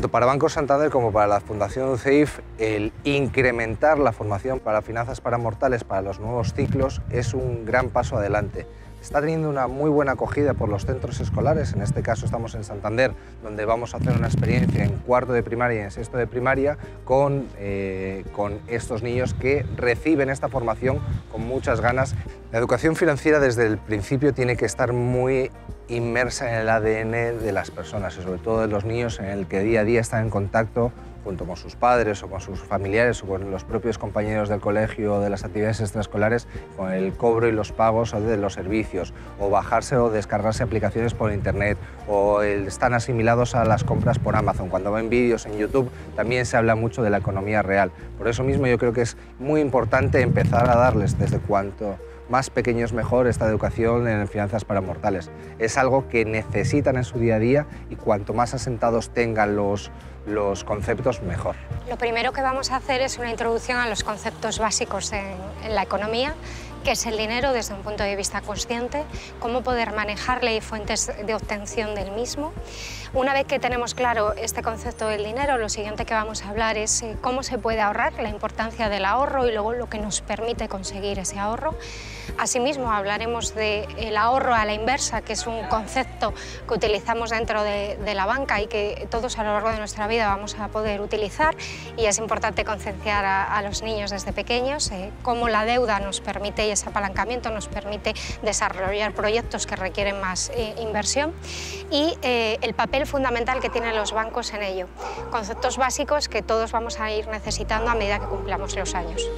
Tanto para Banco Santander como para la Fundación UCEIF, el incrementar la formación para finanzas para mortales para los nuevos ciclos es un gran paso adelante está teniendo una muy buena acogida por los centros escolares. En este caso estamos en Santander, donde vamos a hacer una experiencia en cuarto de primaria y en sexto de primaria con, eh, con estos niños que reciben esta formación con muchas ganas. La educación financiera desde el principio tiene que estar muy inmersa en el ADN de las personas y sobre todo de los niños en el que día a día están en contacto junto con sus padres o con sus familiares o con los propios compañeros del colegio o de las actividades extraescolares con el cobro y los pagos de los servicios o bajarse o descargarse aplicaciones por internet o están asimilados a las compras por Amazon. Cuando ven vídeos en YouTube también se habla mucho de la economía real. Por eso mismo yo creo que es muy importante empezar a darles desde cuanto más pequeños mejor esta educación en finanzas para mortales. Es algo que necesitan en su día a día y cuanto más asentados tengan los, los conceptos, mejor. Lo primero que vamos a hacer es una introducción a los conceptos básicos en, la economía qué es el dinero desde un punto de vista consciente, cómo poder manejarle y fuentes de obtención del mismo. Una vez que tenemos claro este concepto del dinero, lo siguiente que vamos a hablar es eh, cómo se puede ahorrar, la importancia del ahorro y luego lo que nos permite conseguir ese ahorro. Asimismo, hablaremos del ahorro a la inversa, que es un concepto que utilizamos dentro de, la banca y que todos a lo largo de nuestra vida vamos a poder utilizar y es importante concienciar a, los niños desde pequeños eh, cómo la deuda nos permite y ese apalancamiento nos permite desarrollar proyectos que requieren más eh, inversión y eh, el fundamental que tienen los bancos en ello. Conceptos básicos que todos vamos a ir necesitando a medida que cumplamos los años.